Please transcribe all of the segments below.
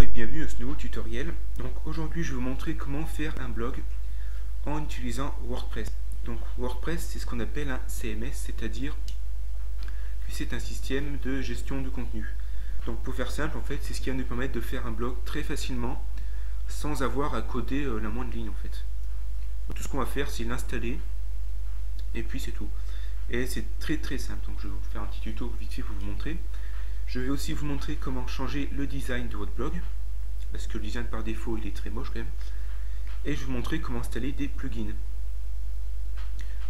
Et bienvenue à ce nouveau tutoriel. Donc aujourd'hui je vais vous montrer comment faire un blog en utilisant WordPress. Donc WordPress c'est ce qu'on appelle un CMS, c'est-à-dire que c'est un système de gestion de contenu. Donc pour faire simple en fait c'est ce qui va nous permettre de faire un blog très facilement sans avoir à coder euh, la moindre ligne en fait. tout ce qu'on va faire c'est l'installer et puis c'est tout. Et c'est très très simple donc je vais vous faire un petit tuto vite fait pour vous montrer. Je vais aussi vous montrer comment changer le design de votre blog, parce que le design par défaut il est très moche quand même. Et je vais vous montrer comment installer des plugins.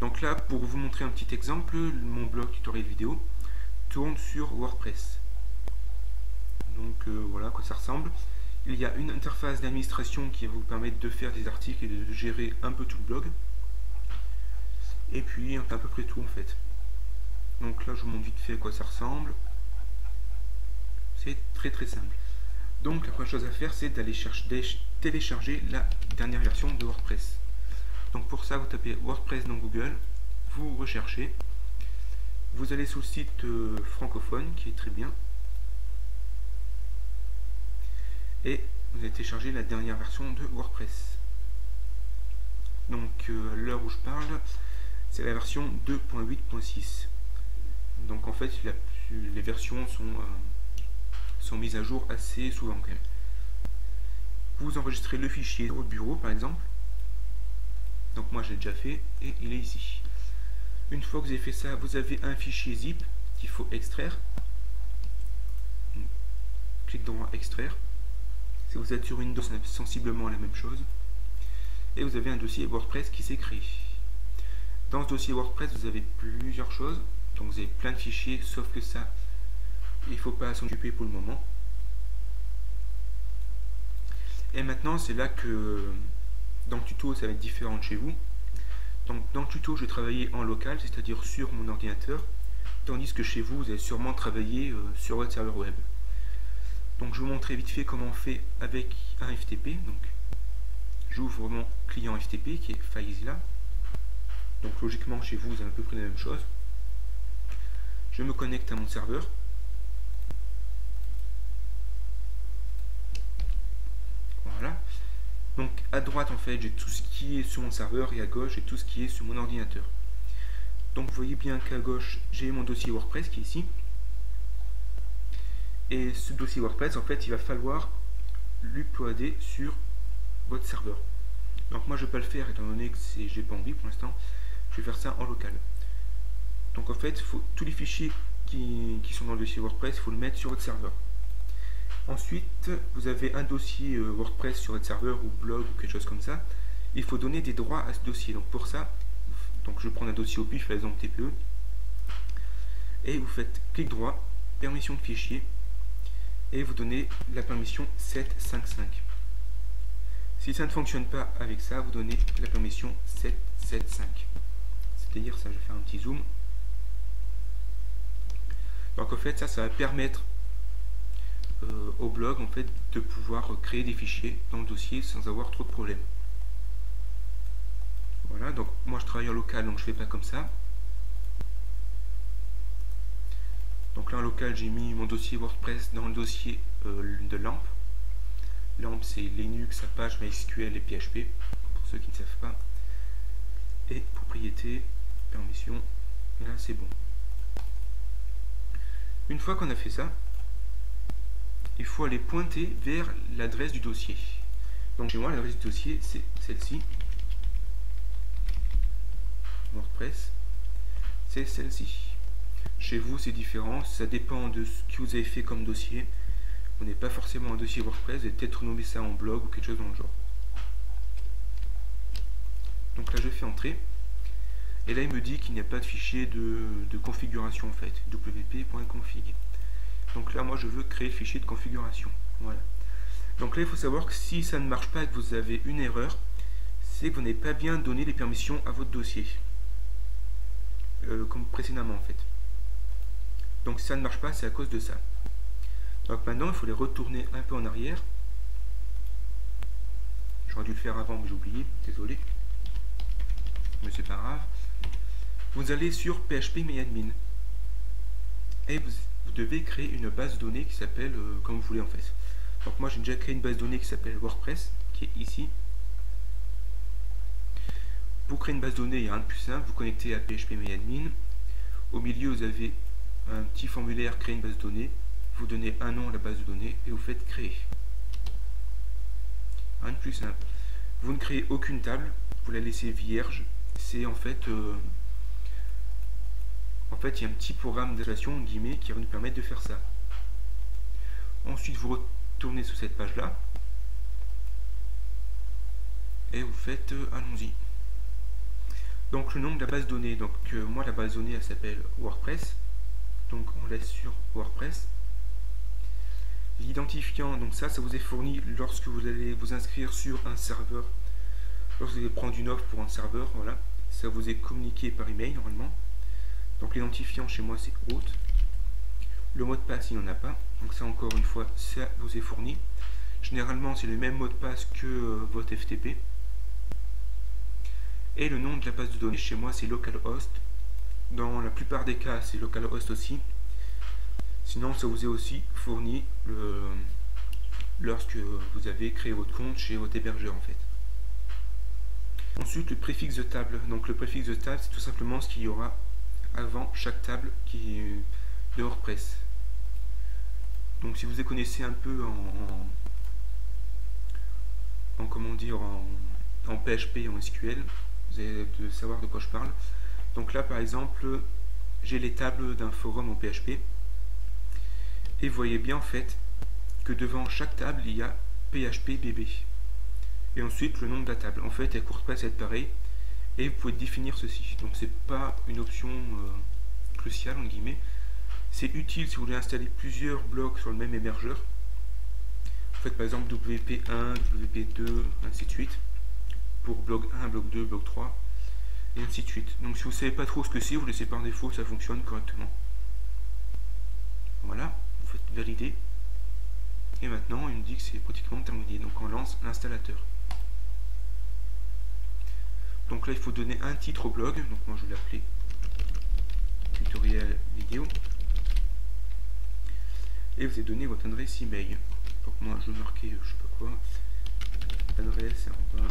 Donc là, pour vous montrer un petit exemple, mon blog tutoriel vidéo tourne sur WordPress. Donc euh, voilà quoi ça ressemble. Il y a une interface d'administration qui va vous permettre de faire des articles et de gérer un peu tout le blog. Et puis à peu près tout en fait. Donc là je vous montre vite fait à quoi ça ressemble. Très très simple. Donc la première chose à faire, c'est d'aller télécharger la dernière version de WordPress. Donc pour ça, vous tapez WordPress dans Google, vous recherchez, vous allez sur le site euh, francophone qui est très bien, et vous allez télécharger la dernière version de WordPress. Donc euh, l'heure où je parle, c'est la version 2.8.6. Donc en fait, les versions sont euh, sont mises à jour assez souvent quand même. Vous enregistrez le fichier au bureau par exemple. Donc moi j'ai déjà fait et il est ici. Une fois que vous avez fait ça, vous avez un fichier zip qu'il faut extraire. Clic droit extraire. Si vous êtes sur Windows, c'est sensiblement la même chose. Et vous avez un dossier WordPress qui créé. Dans ce dossier WordPress, vous avez plusieurs choses. Donc vous avez plein de fichiers, sauf que ça, il ne faut pas s'en occuper pour le moment. Et maintenant, c'est là que dans le tuto, ça va être différent de chez vous. Donc, dans le tuto, je vais travailler en local, c'est-à-dire sur mon ordinateur, tandis que chez vous, vous allez sûrement travailler euh, sur votre serveur web. Donc, je vais vous montrer vite fait comment on fait avec un FTP. Donc, j'ouvre mon client FTP qui est FileZilla. Donc, logiquement, chez vous, vous avez à peu près la même chose. Je me connecte à mon serveur. Donc à droite en fait j'ai tout ce qui est sur mon serveur et à gauche j'ai tout ce qui est sur mon ordinateur. Donc vous voyez bien qu'à gauche j'ai mon dossier WordPress qui est ici. Et ce dossier WordPress en fait il va falloir l'uploader sur votre serveur. Donc moi je ne vais pas le faire étant donné que j'ai pas envie pour l'instant. Je vais faire ça en local. Donc en fait tous les fichiers qui, qui sont dans le dossier WordPress, il faut le mettre sur votre serveur. Ensuite, vous avez un dossier euh, WordPress sur votre serveur ou blog ou quelque chose comme ça. Il faut donner des droits à ce dossier. Donc pour ça, donc je prends un dossier au pif, par exemple TPE, et vous faites clic droit, permission de fichier, et vous donnez la permission 755. Si ça ne fonctionne pas avec ça, vous donnez la permission 775. C'est-à-dire, ça, je vais faire un petit zoom. Donc en fait, ça, ça va permettre au blog en fait de pouvoir créer des fichiers dans le dossier sans avoir trop de problèmes. Voilà, donc moi je travaille en local donc je fais pas comme ça. Donc là en local j'ai mis mon dossier WordPress dans le dossier euh, de LAMP. LAMP c'est Linux, Apache, MySQL et PHP pour ceux qui ne savent pas. Et propriété, permission, et là c'est bon. Une fois qu'on a fait ça, il faut aller pointer vers l'adresse du dossier. Donc chez moi, l'adresse du dossier, c'est celle-ci. WordPress, c'est celle-ci. Chez vous, c'est différent, ça dépend de ce que vous avez fait comme dossier. On n'est pas forcément un dossier WordPress, et peut-être renommer ça en blog ou quelque chose dans le genre. Donc là, je fais entrer. Et là, il me dit qu'il n'y a pas de fichier de, de configuration en fait, wp.config. Donc là, moi, je veux créer fichier de configuration. Voilà. Donc là, il faut savoir que si ça ne marche pas et que vous avez une erreur, c'est que vous n'avez pas bien donné les permissions à votre dossier. Euh, comme précédemment, en fait. Donc si ça ne marche pas, c'est à cause de ça. Donc maintenant, il faut les retourner un peu en arrière. J'aurais dû le faire avant, mais j'ai oublié. Désolé. Mais c'est pas grave. Vous allez sur PHP MyAdmin. Et vous, vous devez créer une base de données qui s'appelle euh, comme vous voulez en fait. Donc moi j'ai déjà créé une base de données qui s'appelle WordPress, qui est ici. Pour créer une base de données, il y a un plus simple, vous connectez à phpMyAdmin. Au milieu, vous avez un petit formulaire créer une base de données. Vous donnez un nom à la base de données et vous faites créer. Rien de plus simple. Vous ne créez aucune table, vous la laissez vierge. C'est en fait... Euh, en fait, il y a un petit programme d'installation guillemets qui va nous permettre de faire ça. Ensuite, vous retournez sur cette page-là et vous faites euh, allons-y. Donc le nom de la base de données, donc euh, moi la base de données elle s'appelle WordPress, donc on laisse sur WordPress. L'identifiant, donc ça, ça vous est fourni lorsque vous allez vous inscrire sur un serveur, lorsque vous allez prendre une offre pour un serveur, voilà, ça vous est communiqué par email normalement. Donc l'identifiant chez moi c'est haute. Le mot de passe il n'y en a pas, donc ça encore une fois ça vous est fourni. Généralement c'est le même mot de passe que euh, votre FTP. Et le nom de la base de données chez moi c'est localhost. Dans la plupart des cas c'est localhost aussi. Sinon ça vous est aussi fourni lorsque vous avez créé votre compte chez votre hébergeur en fait. Ensuite le préfixe de table. Donc le préfixe de table c'est tout simplement ce qu'il y aura avant chaque table qui est de WordPress. Donc si vous connaissez un peu en, en, comment dire en, en PHP en SQL, vous allez de savoir de quoi je parle. Donc là par exemple, j'ai les tables d'un forum en PHP. Et vous voyez bien en fait que devant chaque table il y a PHP BB. Et ensuite le nom de la table. En fait, elle court pas être pareil et vous pouvez définir ceci. Donc c'est pas une option euh, cruciale en guillemets. C'est utile si vous voulez installer plusieurs blocs sur le même hébergeur. Vous faites par exemple WP1, WP2, ainsi de suite. Pour bloc 1, bloc 2, bloc 3, et ainsi de suite. Donc si vous ne savez pas trop ce que c'est, vous laissez par défaut, ça fonctionne correctement. Voilà, vous faites valider. Et maintenant, il me dit que c'est pratiquement terminé. Donc on lance l'installateur. Donc là, il faut donner un titre au blog. Donc moi, je vais l'appeler tutoriel vidéo. Et vous allez donner votre adresse email. Donc moi, je vais marquer, je sais pas quoi, adresse, adresse.com,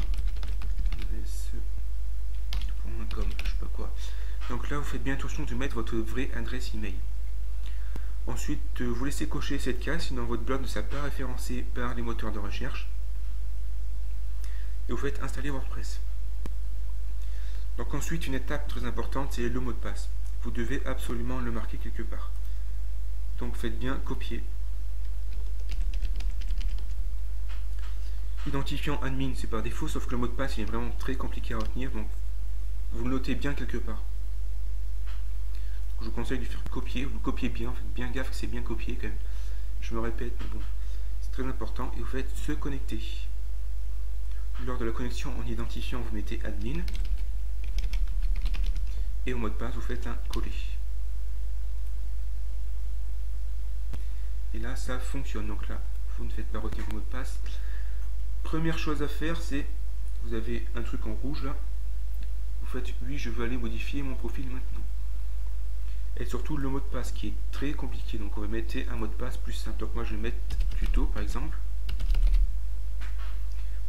je sais pas quoi. Donc là, vous faites bien attention de mettre votre vraie adresse email. Ensuite, vous laissez cocher cette case, sinon votre blog ne sera pas référencé par les moteurs de recherche. Et vous faites installer WordPress. Donc ensuite, une étape très importante, c'est le mot de passe. Vous devez absolument le marquer quelque part. Donc faites bien copier. Identifiant admin, c'est par défaut, sauf que le mot de passe est vraiment très compliqué à retenir, donc vous le notez bien quelque part. je vous conseille de faire copier, vous le copiez bien, faites bien gaffe que c'est bien copié quand même. Je me répète, mais bon, c'est très important. Et vous faites se connecter. Lors de la connexion en identifiant, vous mettez admin et au mot de passe vous faites un coller. Et là ça fonctionne. Donc là vous ne faites pas retenir vos mot de passe. Première chose à faire c'est vous avez un truc en rouge là. Vous faites oui je veux aller modifier mon profil maintenant. Et surtout le mot de passe qui est très compliqué. Donc on va mettre un mot de passe plus simple. Donc moi je vais mettre tuto par exemple.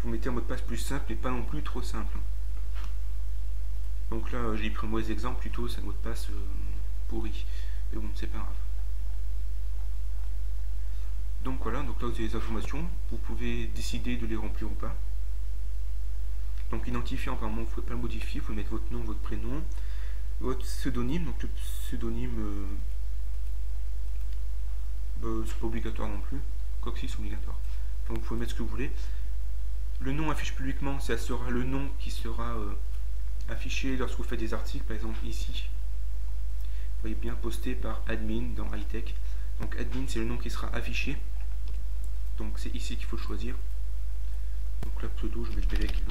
Vous mettez un mot de passe plus simple mais pas non plus trop simple. Donc là, j'ai pris un mauvais exemple, plutôt c'est un mot de passe euh, pourri. Mais bon, c'est pas grave. Donc voilà, donc là vous avez les informations, vous pouvez décider de les remplir ou pas. Donc identifiant, apparemment, vous ne pouvez pas le modifier, vous mettre votre nom, votre prénom, votre pseudonyme, donc le pseudonyme, euh, bah, c'est pas obligatoire non plus, quoi que si c'est obligatoire. Donc vous pouvez mettre ce que vous voulez. Le nom affiche publiquement, ça sera le nom qui sera euh, affiché lorsque vous faites des articles, par exemple ici. Vous voyez bien posté par admin dans hightech. Donc admin c'est le nom qui sera affiché. Donc c'est ici qu'il faut choisir. Donc là pseudo je vais mettre bvec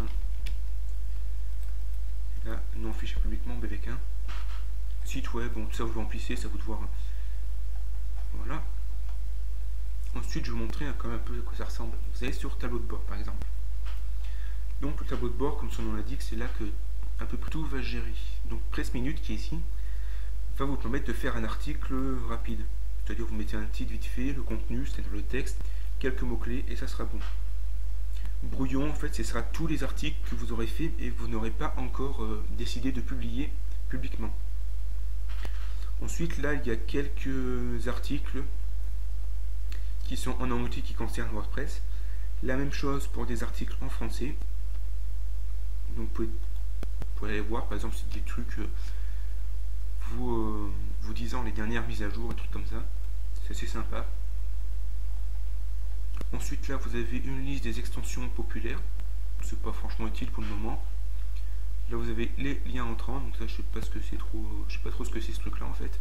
1. Là nom affiché publiquement bvec 1. Site web, bon tout ça vous remplissez, ça vous de voir. Voilà. Ensuite je vais vous montrer quand même un peu à quoi ça ressemble. Vous allez sur tableau de bord par exemple. Donc le tableau de bord, comme son nom l'indique, c'est là que un peu plus tout va gérer. Donc presse minute qui est ici va vous permettre de faire un article rapide. C'est-à-dire vous mettez un titre vite fait, le contenu, c'est-à-dire le texte, quelques mots-clés et ça sera bon. Brouillon, en fait, ce sera tous les articles que vous aurez fait et vous n'aurez pas encore euh, décidé de publier publiquement. Ensuite, là, il y a quelques articles qui sont en anglais qui concernent WordPress. La même chose pour des articles en français. Donc, vous pouvez, aller voir, par exemple, c'est des trucs euh, vous, euh, vous disant les dernières mises à jour, et trucs comme ça. C'est assez sympa. Ensuite, là, vous avez une liste des extensions populaires. C'est pas franchement utile pour le moment. Là, vous avez les liens entrants. Donc ça, je sais pas ce que c'est trop. Je sais pas trop ce que c'est ce truc-là en fait.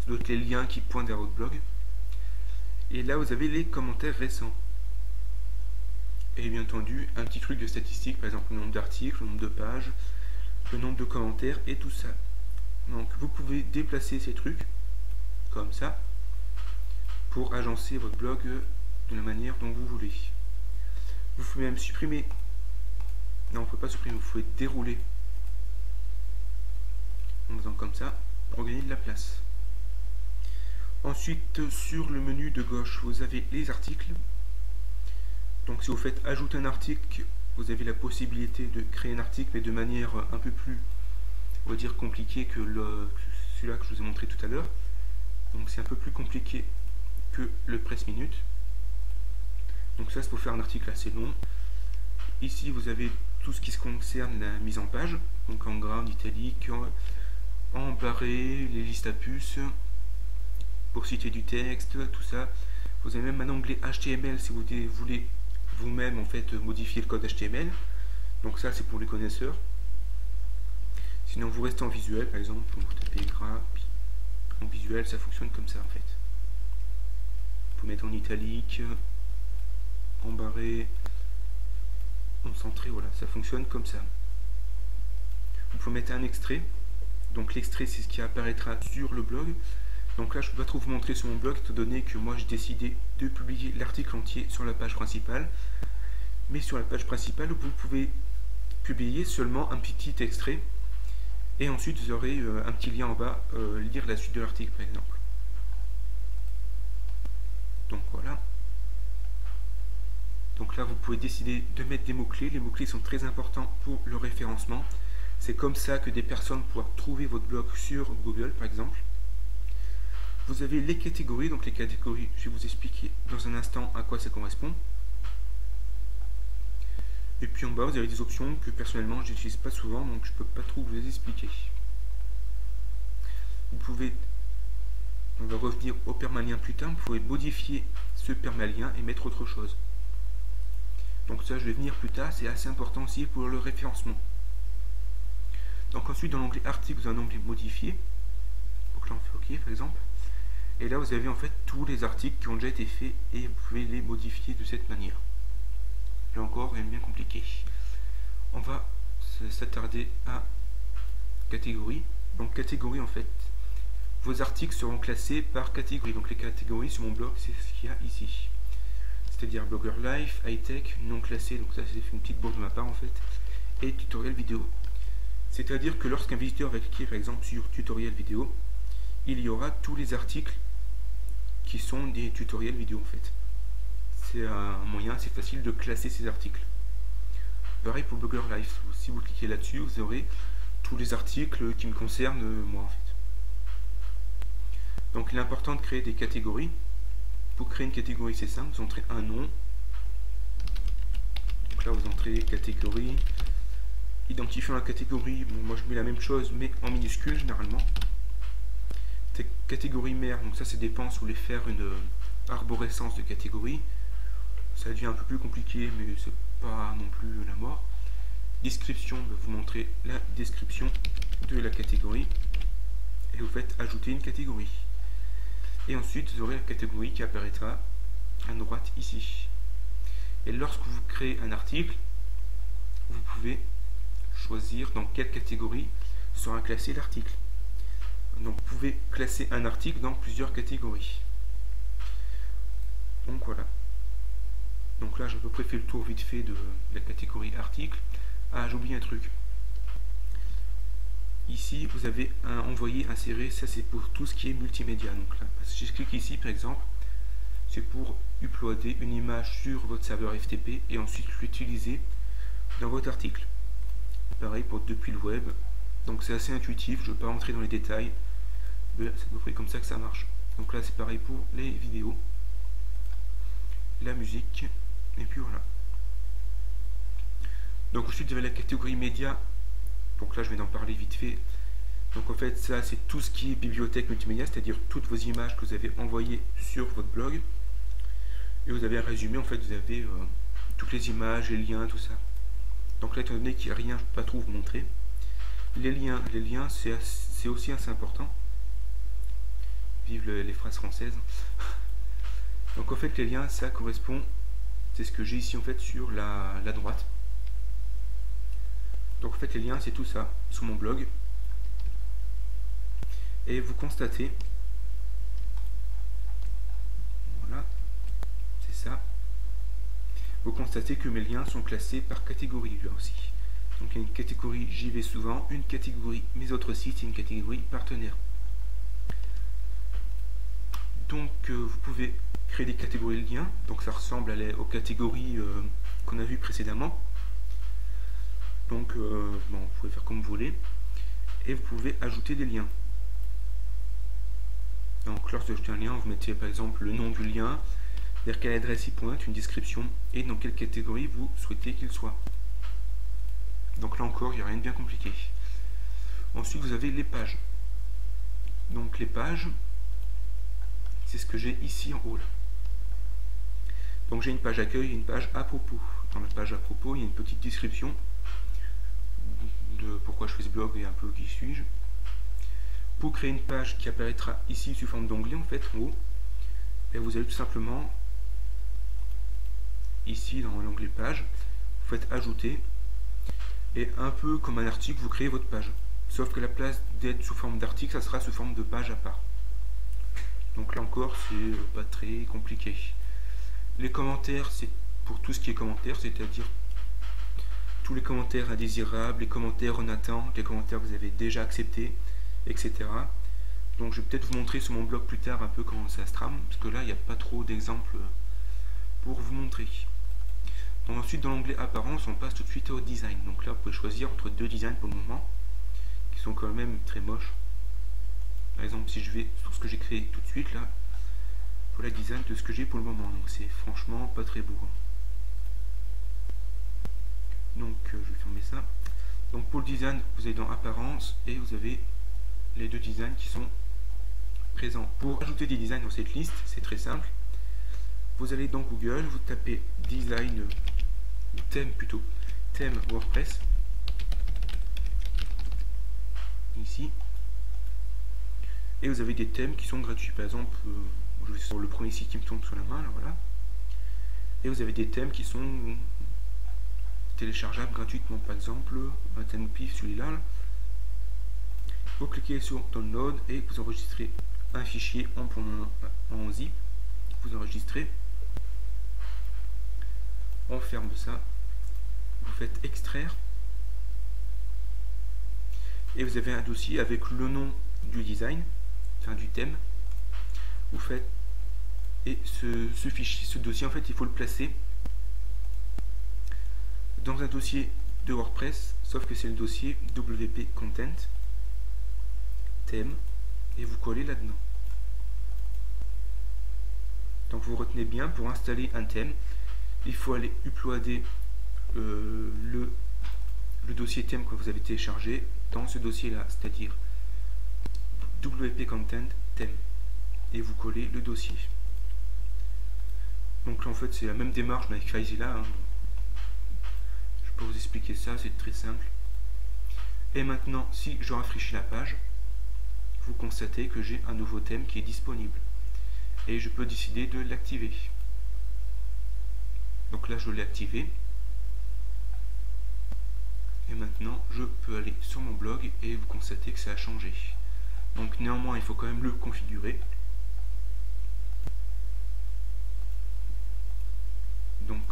Ça doit les liens qui pointent vers votre blog. Et là, vous avez les commentaires récents. Et bien entendu, un petit truc de statistique, par exemple le nombre d'articles, le nombre de pages, le nombre de commentaires et tout ça. Donc vous pouvez déplacer ces trucs comme ça pour agencer votre blog de la manière dont vous voulez. Vous pouvez même supprimer. Non, on ne peut pas supprimer, vous pouvez dérouler en faisant comme ça pour gagner de la place. Ensuite, sur le menu de gauche, vous avez les articles. Donc si vous faites ajouter un article, vous avez la possibilité de créer un article, mais de manière un peu plus, on va dire, compliquée que celui-là que je vous ai montré tout à l'heure. Donc c'est un peu plus compliqué que le press minute. Donc ça c'est pour faire un article assez long. Ici vous avez tout ce qui se concerne la mise en page, donc en gras, en italique, en barré, les listes à puces, pour citer du texte, tout ça. Vous avez même un onglet HTML si vous voulez vous-même en fait modifier le code HTML. Donc ça c'est pour les connaisseurs. Sinon vous restez en visuel par exemple, vous tapez gras, en visuel ça fonctionne comme ça en fait. Vous mettre en italique, en barré, en centré, voilà, ça fonctionne comme ça. Vous pouvez mettre un extrait, donc l'extrait c'est ce qui apparaîtra sur le blog. Donc là je pas trop vous montrer sur mon blog étant donné que moi j'ai décidé de publier l'article entier sur la page principale. Mais sur la page principale vous pouvez publier seulement un petit extrait et ensuite vous aurez euh, un petit lien en bas, euh, lire la suite de l'article par exemple. Donc voilà. Donc là, vous pouvez décider de mettre des mots-clés. Les mots-clés sont très importants pour le référencement. C'est comme ça que des personnes pourront trouver votre blog sur Google, par exemple. Vous avez les catégories. Donc les catégories, je vais vous expliquer dans un instant à quoi ça correspond. Et puis en bas, vous avez des options que personnellement, je n'utilise pas souvent, donc je ne peux pas trop vous les expliquer. Vous pouvez, on va revenir au permalien plus tard, vous pouvez modifier ce permalien et mettre autre chose. Donc ça, je vais venir plus tard, c'est assez important aussi pour le référencement. Donc ensuite, dans l'onglet article, vous avez un onglet modifié. Donc là, on fait OK, par exemple. Et là, vous avez en fait tous les articles qui ont déjà été faits et vous pouvez les modifier de cette manière. Là encore, rien de bien compliqué. On va s'attarder à catégorie. Donc catégorie, en fait, vos articles seront classés par catégorie. Donc les catégories sur mon blog, c'est ce qu'il y a ici c'est-à-dire Blogger Life, High Tech, non classé, donc ça c'est une petite bourse de ma part en fait, et tutoriel vidéo. C'est-à-dire que lorsqu'un visiteur va cliquer par exemple sur tutoriel vidéo, il y aura tous les articles qui sont des tutoriels vidéo en fait. C'est un moyen assez facile de classer ces articles. Pareil pour Blogger Life, si vous cliquez là-dessus, vous aurez tous les articles qui me concernent euh, moi en fait. Donc il est important de créer des catégories pour créer une catégorie, c'est simple, vous entrez un nom. Donc là, vous entrez catégorie. Identifiant la catégorie, moi je mets la même chose, mais en minuscule généralement. Catégorie mère, donc ça c'est dépend si vous voulez faire une euh, arborescence de catégorie. Ça devient un peu plus compliqué, mais c'est pas non plus la mort. Description, bah, vous montrez la description de la catégorie et vous faites ajouter une catégorie et ensuite vous aurez la catégorie qui apparaîtra à droite ici. Et lorsque vous créez un article, vous pouvez choisir dans quelle catégorie sera classé l'article. Donc vous pouvez classer un article dans plusieurs catégories. Donc voilà. Donc là j'ai à peu près fait le tour vite fait de la catégorie article. Ah j'ai oublié un truc. Ici, vous avez un envoyer, insérer, ça c'est pour tout ce qui est multimédia. Donc là, si je clique ici par exemple, c'est pour uploader une image sur votre serveur FTP et ensuite l'utiliser dans votre article. Pareil pour depuis le web. Donc c'est assez intuitif, je ne vais pas rentrer dans les détails. C'est à peu près comme ça que ça marche. Donc là c'est pareil pour les vidéos, la musique, et puis voilà. Donc ensuite avez la catégorie média. Donc là je vais en parler vite fait. Donc en fait ça c'est tout ce qui est bibliothèque multimédia, c'est-à-dire toutes vos images que vous avez envoyées sur votre blog. Et vous avez un résumé, en fait vous avez euh, toutes les images, les liens, tout ça. Donc là étant donné qu'il n'y a rien, je ne peux pas trop vous montrer. Les liens, les liens c'est aussi assez important. Les phrases françaises. Donc en fait les liens ça correspond, c'est ce que j'ai ici en fait sur la, droite. Donc en fait les liens c'est tout ça, sur mon blog. Et vous constatez, voilà, c'est ça, vous constatez que mes liens sont classés par catégorie là aussi. Donc une catégorie j'y vais souvent, une catégorie mes autres sites et une catégorie partenaires. Vous pouvez créer des catégories de liens, donc ça ressemble aux catégories euh, qu'on a vues précédemment. Donc euh, bon, vous pouvez faire comme vous voulez. Et vous pouvez ajouter des liens. Donc lorsque vous un lien, vous mettez par exemple le nom du lien, vers quelle adresse il pointe, une description, et dans quelle catégorie vous souhaitez qu'il soit. Donc là encore, il n'y a rien de bien compliqué. Ensuite, vous avez les pages. Donc les pages, c'est ce que j'ai ici en haut. Donc j'ai une page accueil et une page à propos. Dans la page à propos, il y a une petite description de pourquoi je fais ce blog et un peu qui suis-je. Pour créer une page qui apparaîtra ici sous forme d'onglet en fait en haut, et vous allez tout simplement ici dans l'onglet page, vous faites ajouter et un peu comme un article, vous créez votre page. Sauf que la place d'être sous forme d'article, ça sera sous forme de page à part. Donc là encore, c'est pas très compliqué. Les commentaires, c'est pour tout ce qui est commentaires, c'est-à-dire tous les commentaires indésirables, les commentaires en attente, les commentaires que vous avez déjà acceptés, etc. Donc je vais peut-être vous montrer sur mon blog plus tard un peu comment ça se trame, parce que là, il n'y a pas trop d'exemples pour vous montrer. Ensuite, dans l'onglet apparence, on passe tout de suite au design. Donc là, vous pouvez choisir entre deux designs pour le moment, qui sont quand même très moches. Par exemple, si je vais sur ce que j'ai créé tout de suite, là, voilà le design de ce que j'ai pour le moment. Donc c'est franchement pas très beau. Hein. Donc euh, je vais fermer ça. Donc pour le design, vous avez dans apparence et vous avez les deux designs qui sont présents. Pour ajouter des designs dans cette liste, c'est très simple. Vous allez dans Google, vous tapez design, thème plutôt, thème WordPress. Ici. Et vous avez des thèmes qui sont gratuits. Par exemple, euh, je sur le premier site qui me tombe sur la main, là, voilà. Et vous avez des thèmes qui sont téléchargeables gratuitement. Par exemple, un thème pif, celui-là. Vous cliquez sur Download et vous enregistrez un fichier en, en zip. Vous enregistrez. On ferme ça. Vous faites extraire. Et vous avez un dossier avec le nom du design du thème, vous faites et ce, ce, fichier, ce dossier en fait il faut le placer dans un dossier de WordPress, sauf que c'est le dossier WP Content thème et vous collez là-dedans. Donc vous retenez bien pour installer un thème, il faut aller uploader euh, le, le dossier thème que vous avez téléchargé dans ce dossier là, c'est-à-dire WP Content thème et vous collez le dossier. Donc là en fait c'est la même démarche mais avec FileZilla. Hein. Je peux vous expliquer ça, c'est très simple. Et maintenant si je rafraîchis la page, vous constatez que j'ai un nouveau thème qui est disponible. Et je peux décider de l'activer. Donc là je l'ai activé. Et maintenant je peux aller sur mon blog et vous constatez que ça a changé. Donc néanmoins, il faut quand même le configurer. Donc,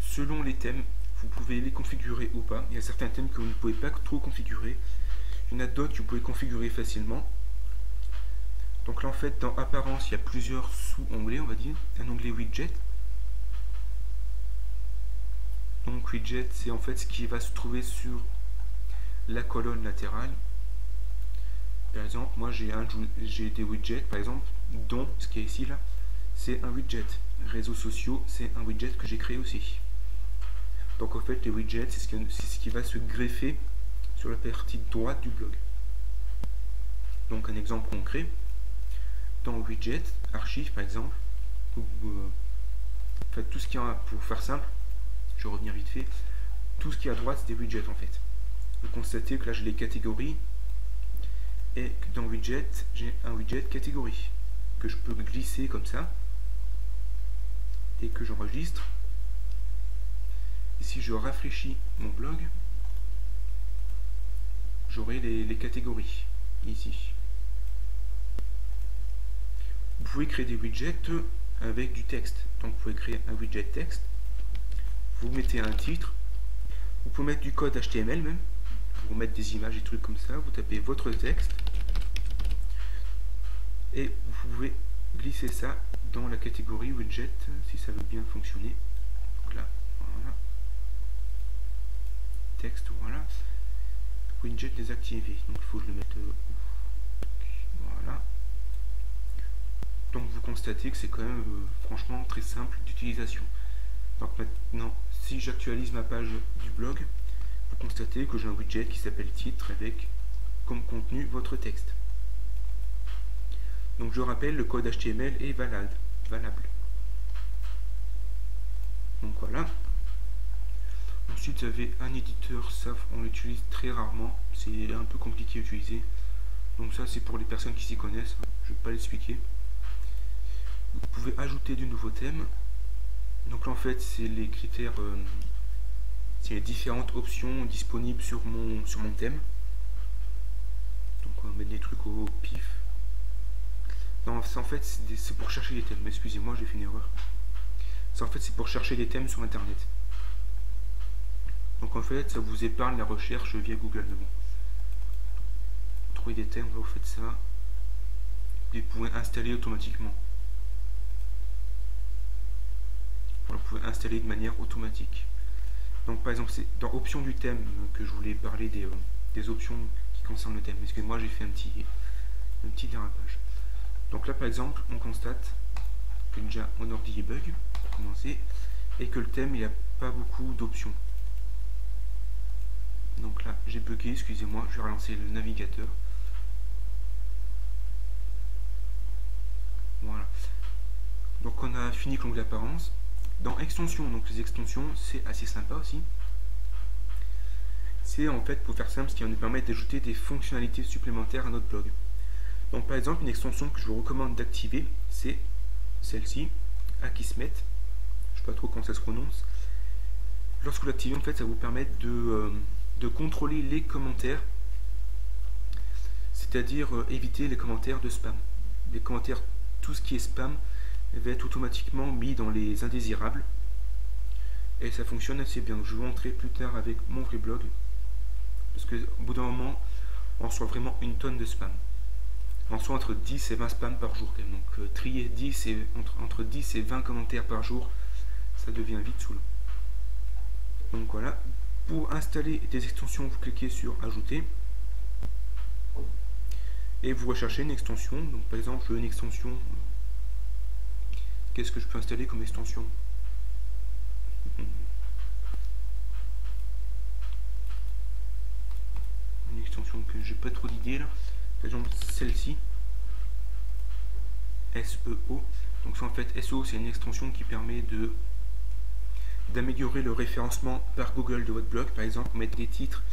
selon les thèmes, vous pouvez les configurer ou pas. Il y a certains thèmes que vous ne pouvez pas trop configurer. Il y en a d'autres que vous pouvez configurer facilement. Donc là en fait dans apparence il y a plusieurs sous-onglets on va dire. Un onglet widget. Donc widget c'est en fait ce qui va se trouver sur la colonne latérale. Par exemple moi j'ai des widgets par exemple dont ce qui est ici là c'est un widget. Réseaux sociaux c'est un widget que j'ai créé aussi. Donc en fait les widgets c'est ce, qui va se greffer sur la partie droite du blog. Donc un exemple concret, dans widget, archive par exemple, euh, tout ce qui a, pour faire simple, je vais revenir vite fait, tout ce qui est à droite c'est des widgets en fait. Vous constatez que là j'ai les catégories et que dans widget j'ai un widget catégorie que je peux glisser comme ça et que j'enregistre. Et si je rafraîchis mon blog, j'aurai les catégories ici. Vous pouvez créer des widgets avec du texte. Donc vous pouvez créer un widget texte. Vous mettez un titre. Vous pouvez mettre du code HTML même. Vous mettre des images et trucs comme ça. Vous tapez votre texte. Et vous pouvez glisser ça dans la catégorie widget si ça veut bien fonctionner. Donc là, voilà. Texte, voilà. Widget désactivé. Donc il faut que je le mette. Euh, voilà. Donc vous constatez que c'est quand même euh, franchement très simple d'utilisation. Donc maintenant, si j'actualise ma page du blog, constatez que j'ai un widget qui s'appelle titre avec comme contenu votre texte. Donc je rappelle, le code HTML est valable. valable. Donc voilà. Ensuite, vous avez un éditeur, ça on l'utilise très rarement, c'est un peu compliqué à utiliser. Donc ça c'est pour les personnes qui s'y connaissent, je ne vais pas l'expliquer vous pouvez ajouter du nouveau thème. Donc là en fait c'est les critères, euh, c'est les différentes options disponibles sur mon, sur mon thème. Donc on va mettre des trucs au pif. Non, en fait c'est pour chercher des thèmes. Excusez-moi, j'ai fait une erreur. en fait c'est pour chercher des thèmes sur internet. Donc en fait ça vous épargne la recherche via Google. Mais bon. Trouver des thèmes, vous faites ça. Vous pouvez installer automatiquement. vous pouvez installer de manière automatique. Donc par exemple, c'est dans options du thème que je voulais parler des, euh, options qui concernent le thème. Excusez-moi, j'ai fait un petit, un petit dérapage. Donc là par exemple, on constate que déjà mon ordi est bug, pour commencer, et que le thème il n'y a pas beaucoup d'options. Donc là, j'ai bugué, excusez-moi, je vais relancer le navigateur. Voilà. Donc on a fini avec l'onglet apparence. Dans extension, donc les extensions, c'est assez sympa aussi. C'est en fait, pour faire simple, ce qui va nous permettre d'ajouter des fonctionnalités supplémentaires à notre blog. Donc par exemple, une extension que je vous recommande d'activer, c'est celle-ci, Akismet. Je ne sais pas trop comment ça se prononce. Lorsque vous l'activez, en fait, ça vous permet de, euh, de contrôler les commentaires, c'est-à-dire euh, éviter les commentaires de spam. Les commentaires, tout ce qui est spam, va être automatiquement mis dans les indésirables. Et ça fonctionne assez bien. Je vais montrer plus tard avec mon vrai blog. Parce que au bout d'un moment, on reçoit vraiment une tonne de spam. On reçoit entre 10 et 20 spams par jour. Donc euh, trier 10 et, entre, entre 10 et 20 commentaires par jour, ça devient vite saoulant. Donc voilà. Pour installer des extensions, vous cliquez sur Ajouter. Et vous recherchez une extension. Donc par exemple, je veux une extension Qu'est-ce que je peux installer comme extension Une extension que j'ai pas trop d'idées là. Par exemple celle-ci. SEO. Donc ça en fait SEO c'est une extension qui permet de d'améliorer le référencement par Google de votre blog. Par exemple, mettre des titres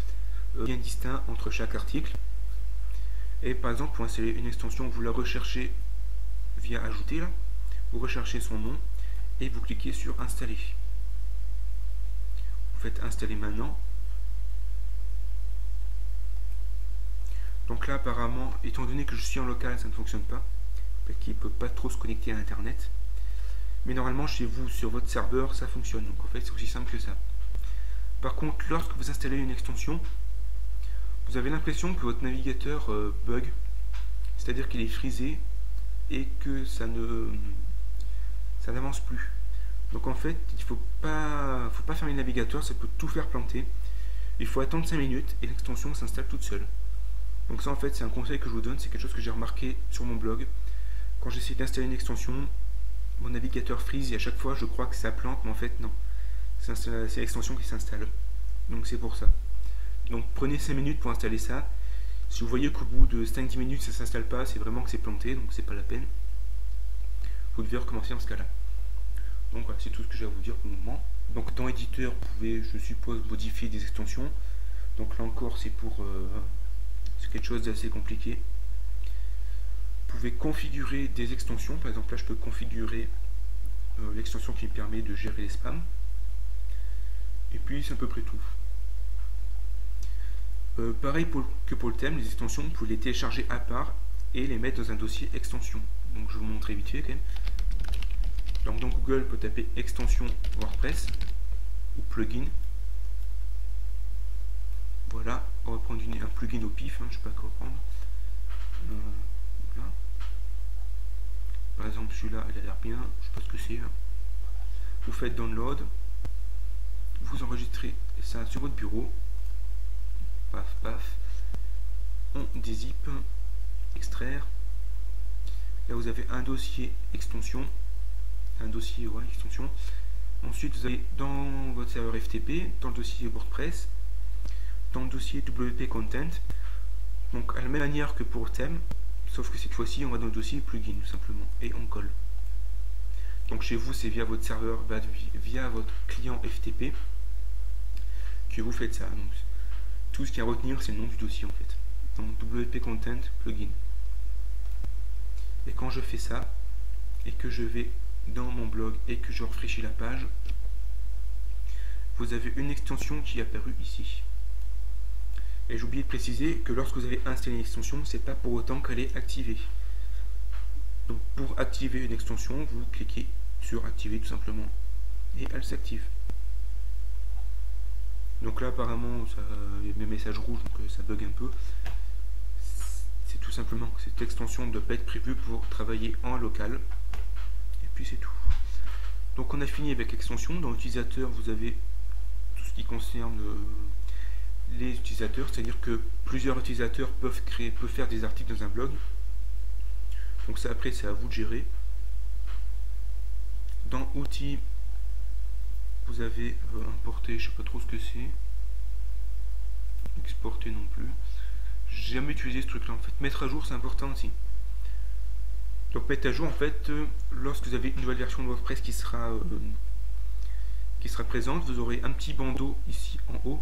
euh, bien distincts entre chaque article. Et par exemple, pour installer une extension, vous la recherchez via ajouter là vous recherchez son nom et vous cliquez sur installer. Vous faites installer maintenant. Donc là apparemment, étant donné que je suis en local, ça ne fonctionne pas, parce qu'il ne peut pas trop se connecter à internet. Mais normalement chez vous, sur votre serveur, ça fonctionne. Donc en fait c'est aussi simple que ça. Par contre, lorsque vous installez une extension, vous avez l'impression que votre navigateur euh, bug, c'est-à-dire qu'il est frisé et que ça ne ça n'avance plus. Donc en fait, il faut pas faut pas fermer le navigateur, ça peut tout faire planter. Il faut attendre 5 minutes et l'extension s'installe toute seule. Donc ça en fait c'est un conseil que je vous donne, c'est quelque chose que j'ai remarqué sur mon blog. Quand j'essaie d'installer une extension, mon navigateur freeze et à chaque fois je crois que ça plante, mais en fait non. C'est l'extension qui s'installe. Donc c'est pour ça. Donc prenez 5 minutes pour installer ça. Si vous voyez qu'au bout de 5-10 minutes ça s'installe pas, c'est vraiment que c'est planté, donc c'est pas la peine. Vous devez recommencer dans ce cas-là. Donc voilà, c'est tout ce que j'ai à vous dire pour le moment. Donc dans éditeur, vous pouvez, je suppose, modifier des extensions. Donc là encore, c'est pour euh, c'est quelque chose d'assez compliqué. Vous pouvez configurer des extensions. Par exemple, là, je peux configurer euh, l'extension qui me permet de gérer les spams. Et puis, c'est à peu près tout. Euh, pareil que pour le thème, les extensions, vous pouvez les télécharger à part et les mettre dans un dossier extension. Donc je vous montrer vite fait quand même. Donc dans Google, on peut taper extension WordPress ou plugin. Voilà, on va prendre un plugin au pif, hein, je ne sais pas quoi prendre. Euh, Par exemple, celui-là, il a l'air bien, je sais pas ce que c'est. Hein. Vous faites download, vous enregistrez ça sur votre bureau. Paf, paf. On dézip, extraire. Là, vous avez un dossier extension un dossier ouais, extension. Ensuite, vous allez dans votre serveur FTP, dans le dossier WordPress, dans le dossier WP Content. Donc, à la même manière que pour thème, sauf que cette fois-ci, on va dans le dossier plugin tout simplement et on colle. Donc, chez vous, c'est via votre serveur, via votre client FTP que vous faites ça. Donc, tout ce qu'il y a à retenir, c'est le nom du dossier en fait. Donc, WP Content plugin. Et quand je fais ça, et que je vais dans mon blog et que je rafraîchis la page, vous avez une extension qui est apparue ici. Et j'ai oublié de préciser que lorsque vous avez installé une extension, c'est pas pour autant qu'elle est activée. Donc pour activer une extension, vous cliquez sur activer tout simplement et elle s'active. Donc là apparemment il y a mes messages rouges donc euh, ça bug un peu. C'est tout simplement que cette extension ne doit pas être prévue pour travailler en local c'est tout. Donc on a fini avec l'extension. Dans l'utilisateur, vous avez tout ce qui concerne euh, les utilisateurs, c'est-à-dire que plusieurs utilisateurs peuvent créer, peuvent faire des articles dans un blog. Donc ça après c'est à vous de gérer. Dans outils, vous avez euh, importé, je sais pas trop ce que c'est. Exporter non plus. J'ai jamais utilisé ce truc là en fait. Mettre à jour c'est important aussi. Donc mettre à jour en fait, euh, lorsque vous avez une nouvelle version de WordPress qui sera, euh, qui sera présente, vous aurez un petit bandeau ici en haut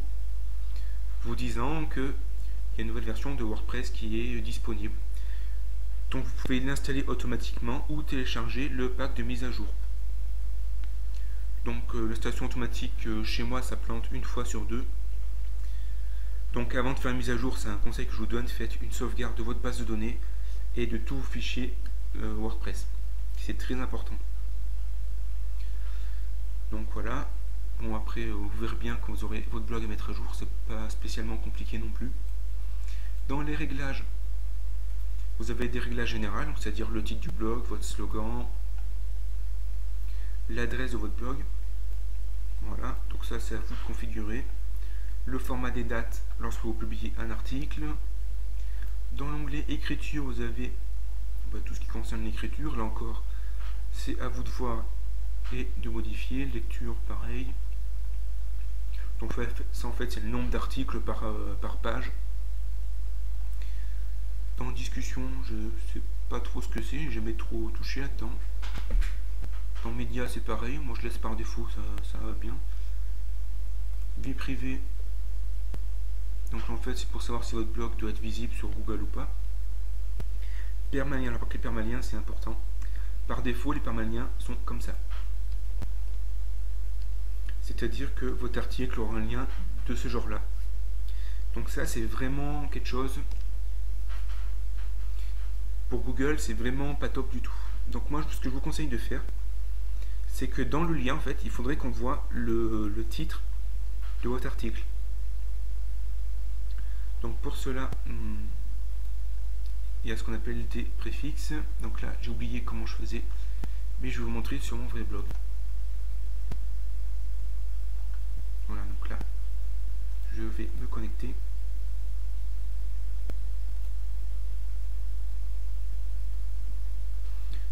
vous disant qu'il y a une nouvelle version de WordPress qui est disponible. Donc vous pouvez l'installer automatiquement ou télécharger le pack de mise à jour. Donc euh, l'installation automatique chez moi ça plante une fois sur deux. Donc avant de faire une mise à jour, c'est un conseil que je vous donne, faites une sauvegarde de votre base de données et de tous vos fichiers euh, WordPress. C'est très important. Donc voilà. Bon après, euh, vous verrez bien quand vous aurez votre blog à mettre à jour, c'est pas spécialement compliqué non plus. Dans les réglages, vous avez des réglages généraux, c'est-à-dire le titre du blog, votre slogan, l'adresse de votre blog. Voilà, donc ça c'est à vous de configurer. Le format des dates lorsque vous publiez un article. Dans l'onglet écriture, vous avez bah, tout ce qui concerne l'écriture, là encore, c'est à vous de voir et de modifier. Lecture, pareil. Donc ça, en fait, c'est le nombre d'articles par, euh, par page. Dans discussion, je sais pas trop ce que c'est, j'ai jamais trop touché là-dedans. Dans médias, c'est pareil, moi je laisse par défaut, ça va bien. Vie privée. Donc en fait, c'est pour savoir si votre blog doit être visible sur Google ou pas Alors que les permaliens, c'est important. Par défaut, les permaliens sont comme ça. C'est-à-dire que votre article aura un lien de ce genre-là. Donc ça, c'est vraiment quelque chose... Pour Google, c'est vraiment pas top du tout. Donc moi, ce que je vous conseille de faire, c'est que dans le lien, en fait, il faudrait qu'on voit le, le, titre de votre article. Donc pour cela, hmm, il y a ce qu'on appelle des préfixes. Donc là, j'ai oublié comment je faisais, mais je vais vous montrer sur mon vrai blog. Voilà, donc là, je vais me connecter.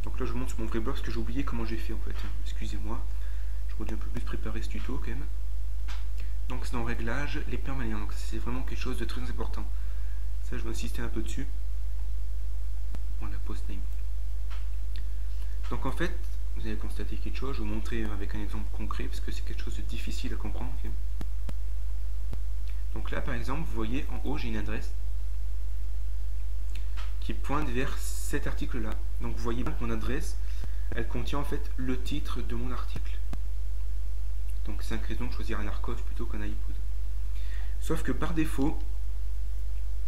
Donc là, je vous montre sur mon vrai blog ce que j'ai oublié comment j'ai fait en fait. Excusez-moi, je voudrais un peu plus préparer ce tuto quand même. Donc c'est dans réglage, les permanents. Donc c'est vraiment quelque chose de très important. Ça, je vais insister un peu dessus. On post. Donc en fait, vous allez constater quelque chose. Je vais vous montrer avec un exemple concret parce que c'est quelque chose de difficile à comprendre. Donc là, par exemple, vous voyez en haut, j'ai une adresse qui pointe vers cet article-là. Donc vous voyez que mon adresse, elle contient en fait le titre de mon article. Donc 5 raisons de choisir un Arcos plutôt qu'un iPod. Sauf que par défaut,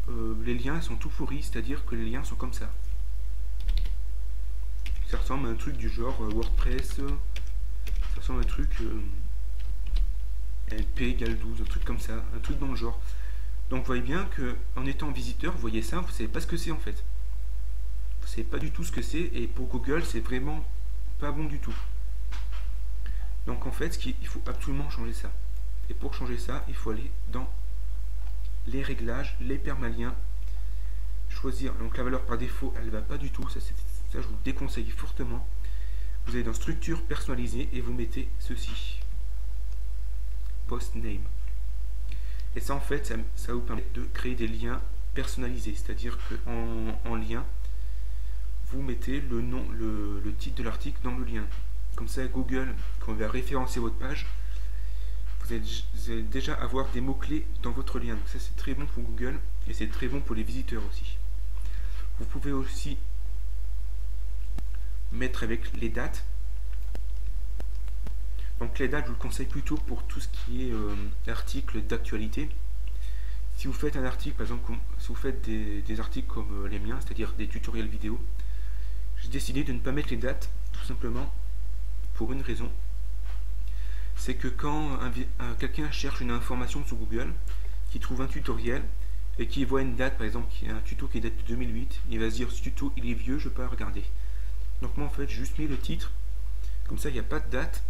euh, les liens sont tout pourris, c'est-à-dire que les liens sont comme ça. Ça ressemble à un truc du genre euh, WordPress, ça ressemble à un truc euh, LP égale 12, un truc comme ça, un truc dans le genre. Donc vous voyez bien que en étant visiteur, vous voyez ça, vous savez pas ce que c'est en fait. Vous savez pas du tout ce que c'est, et pour Google, c'est vraiment pas bon du tout. Donc en fait, il faut absolument changer ça. Et pour changer ça, il faut aller dans les réglages, les permaliens, choisir. Donc la valeur par défaut, elle ne va pas du tout. Ça, ça, je vous déconseille fortement. Vous allez dans structure personnalisée et vous mettez ceci. Post name. Et ça en fait, ça, vous permet de créer des liens personnalisés. C'est-à-dire qu'en en lien, vous mettez le nom, le, le titre de l'article dans le lien. Comme ça, Google, quand il va référencer votre page, vous allez, déjà avoir des mots-clés dans votre lien. Donc ça, c'est très bon pour Google et c'est très bon pour les visiteurs aussi. Vous pouvez aussi mettre avec les dates. Donc les dates, je vous le conseille plutôt pour tout ce qui est euh, article d'actualité. Si vous faites un article, par exemple, si vous faites des, articles comme euh, les miens, c'est-à-dire des tutoriels vidéo, j'ai décidé de ne pas mettre les dates, tout simplement pour une raison. C'est que quand quelqu'un cherche une information sur Google, qui trouve un tutoriel et qui voit une date, par exemple, un tuto qui date de 2008, il va se dire ce tuto il est vieux, je peux pas regarder. Donc moi en fait, juste mis le titre, comme ça il n'y a pas de date,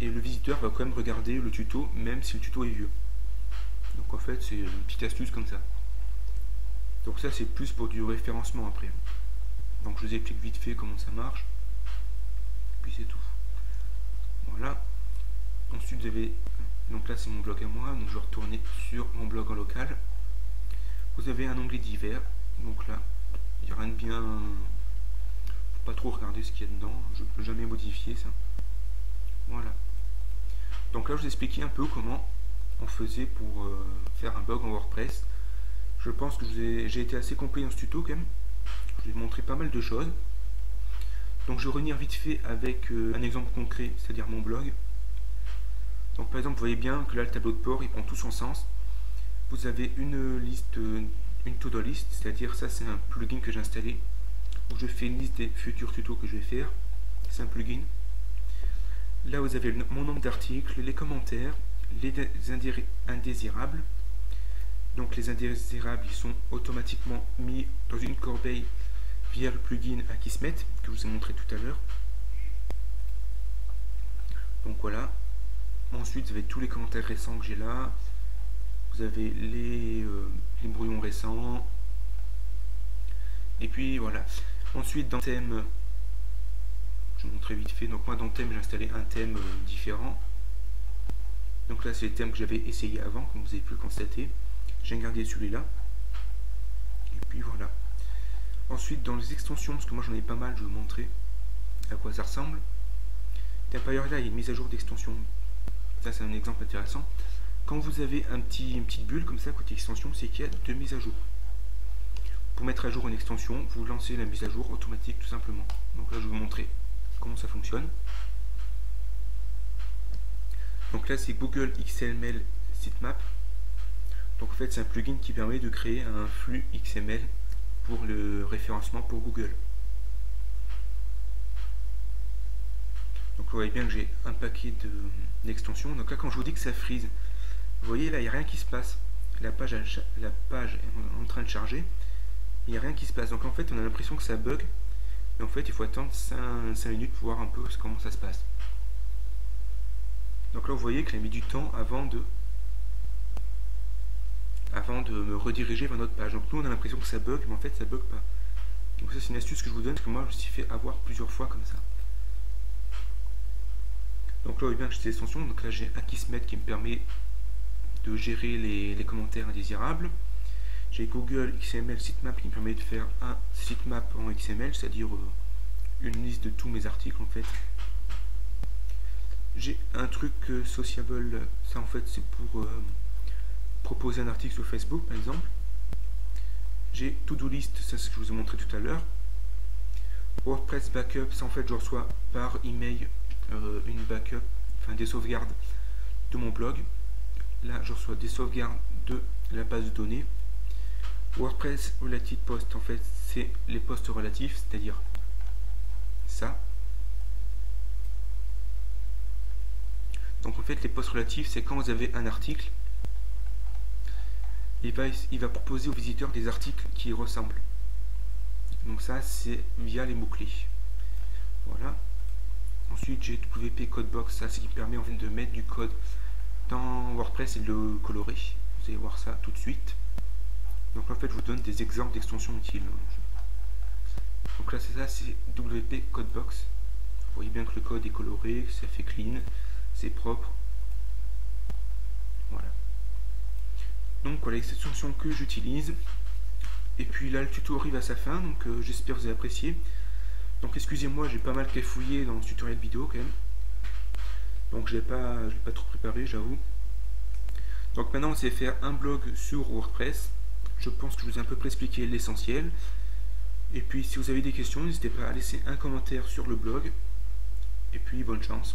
et le visiteur va quand même regarder le tuto, même si le tuto est vieux. Donc en fait, c'est une petite astuce comme ça. Donc ça, c'est plus pour du référencement après. Donc je vous explique vite fait comment ça marche puis c'est tout. Voilà. Ensuite, vous avez, donc là c'est mon blog à moi, donc je vais retourner sur mon blog en local. Vous avez un onglet divers, donc là, il n'y a rien de bien, pas trop regarder ce qu'il y a dedans, je peux jamais modifier ça. Voilà. Donc là, je vous expliquais un peu comment on faisait pour euh, faire un blog en WordPress. Je pense que j'ai été assez complet dans ce tuto quand même. Je vous ai montré pas mal de choses. Donc je vais revenir vite fait avec euh, un exemple concret, c'est-à-dire mon blog. Donc par exemple, vous voyez bien que là, le tableau de port, il prend tout son sens. Vous avez une liste, euh, une to-do list, c'est-à-dire ça, c'est un plugin que j'ai installé, je fais une liste des futurs tutos que je vais faire. C'est un plugin. Là, vous avez mon nombre d'articles, les commentaires, les indésirables. Donc les indésirables, ils sont automatiquement mis dans une corbeille via le plugin Akismet que je vous ai montré tout à l'heure. Donc voilà. Ensuite, vous avez tous les commentaires récents que j'ai là. Vous avez les, euh, les, brouillons récents. Et puis voilà. Ensuite, dans thème, je vous montrer vite fait. Donc moi, dans thème, j'ai installé un thème euh, différent. Donc là, c'est le thème que j'avais essayé avant, comme vous avez pu le constater. J'ai gardé celui-là. Et puis voilà. Ensuite, dans les extensions, parce que moi j'en ai pas mal, je vais vous montrer à quoi ça ressemble. D'ailleurs, là, il y a une mise à jour d'extension. Ça, c'est un exemple intéressant. Quand vous avez un petit, une petite bulle comme ça, côté extension, c'est qu'il y a deux mises à jour. Pour mettre à jour une extension, vous lancez la mise à jour automatique tout simplement. Donc là, je vais vous montrer comment ça fonctionne. Donc là, c'est Google XML Sitemap. Donc en fait, c'est un plugin qui permet de créer un flux XML pour le référencement pour Google. Donc vous voyez bien que j'ai un paquet d'extensions. Donc là quand je vous dis que ça frise, vous voyez là il n'y a rien qui se passe. La page, la page est en train de charger. Il n'y a rien qui se passe. Donc en fait, on a l'impression que ça bug, mais en fait, il faut attendre 5, minutes pour voir un peu comment ça se passe. Donc là, vous voyez qu'il a mis du temps avant de avant de me rediriger vers notre page. Donc nous, on a l'impression que ça bug, mais en fait, ça bug pas. Donc ça, c'est une astuce que je vous donne, parce que moi, je me suis fait avoir plusieurs fois comme ça. Donc là, vous voyez bien que j'ai des extensions. Donc là, j'ai Akismet qui me permet de gérer les, commentaires indésirables. J'ai Google XML Sitemap qui me permet de faire un sitemap en XML, c'est-à-dire euh, une liste de tous mes articles en fait. J'ai un truc euh, Sociable, ça en fait c'est pour euh, proposer un article sur Facebook par exemple. J'ai To-Do List, ça c'est ce que je vous ai montré tout à l'heure. WordPress Backup, ça en fait je reçois par email une backup, enfin des sauvegardes de mon blog là je reçois des sauvegardes de la base de données WordPress Related Post en fait c'est les postes relatifs c'est à dire ça. Donc en fait les postes relatifs c'est quand vous avez un article il va, il va proposer aux visiteurs des articles qui ressemblent. Donc ça c'est via les mots clés voilà. Ensuite j'ai WP Codebox. Ça c'est qui permet en fait de mettre du code dans WordPress et de le colorer. Vous allez voir ça tout de suite. Donc en fait, je vous donne des exemples d'extensions utiles. Donc là, c'est ça, c'est WP Codebox. Vous voyez bien que le code est coloré, que ça fait clean, c'est propre. Voilà. Donc voilà les extensions que j'utilise. Et puis là, le tuto arrive à sa fin, donc euh, j'espère que vous avez apprécié. Donc excusez-moi, j'ai pas mal cafouillé dans ce tutoriel vidéo quand même. Donc je ne l'ai pas, trop préparé, j'avoue. Donc maintenant, on sait faire un blog sur WordPress. Je pense que je vous ai un peu près expliqué l'essentiel. Et puis, si vous avez des questions, n'hésitez pas à laisser un commentaire sur le blog. Et puis, bonne chance.